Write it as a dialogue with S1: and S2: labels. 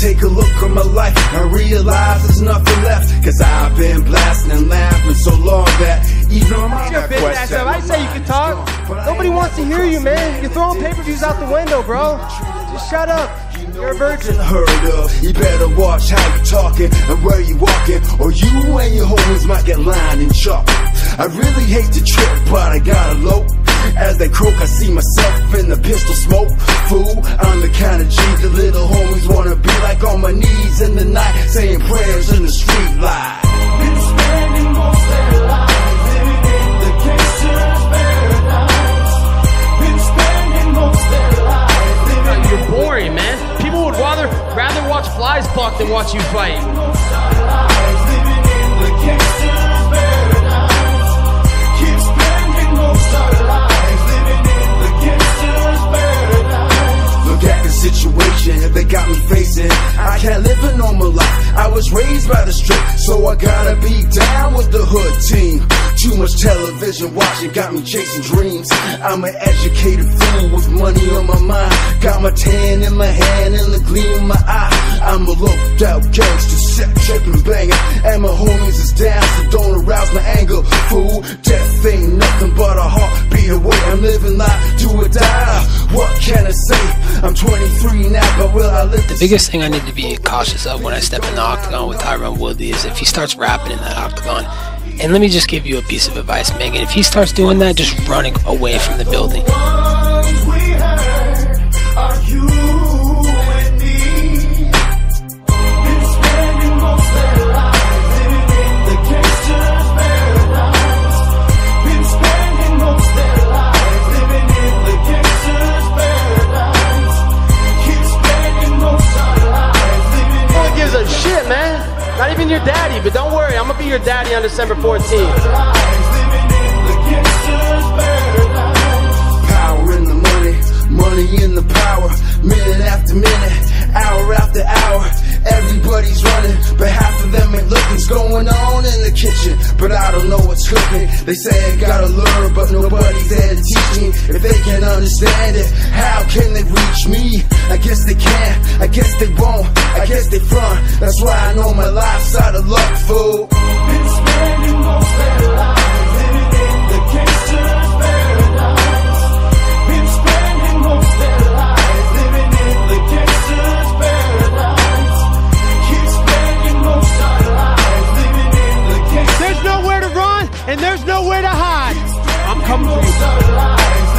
S1: take a look at my life and realize there's nothing left. Cause I've been blasting and laughing so long that even on my
S2: Your bitch ass up. I say you can talk. Nobody wants to hear you, man. You're throwing pay-per-views out the window, bro. Just shut up. You're a virgin.
S1: heard of. You better watch how you talking and where you walking, or you and your homies might get lined and chalk. I really hate to trip, but I gotta low. As they croak, I see myself in the pistol smoke. Fool, I'm the kind of G the little homies wanna be like on my knees in the night, saying prayers in the street light. Been spending most their lives living in the gangster's paradise. Been spending most their lives
S3: You're boring, man. People would rather rather watch flies buck than watch you fight.
S1: Situation they got me facing. I can't live a normal life. I was raised by the strip, so I gotta be down with the hood team. Too much television watching got me chasing dreams. I'm an educated fool with money on my mind. Got my tan in my hand and the gleam in my eye. I'm a looked out gangster, set tripping banger. And my homies is down, so don't arouse my anger. Fool, death ain't nothing but a heartbeat away. I'm living life, do or die. What can I say? I'm 23 now, but will I live
S4: The biggest thing I need to be cautious of when I step in the octagon with Tyron Woodley is if he starts rapping in that octagon. And let me just give you a piece of advice, Megan. If he starts doing that, just running away from the building.
S2: Be your daddy on December 14th.
S1: Power in the money, money in the power. Minute after minute, hour after hour. Everybody's running, but half of them ain't looking's going on in the kitchen. But I don't know They say I gotta learn, but nobody's there to teach me. If they can't understand it, how can they reach me? I guess they can, I guess they won't, I guess they front. That's why I know my life's out of luck, fool. Been spending most their lives
S2: and there's nowhere to hide. I'm coming for you.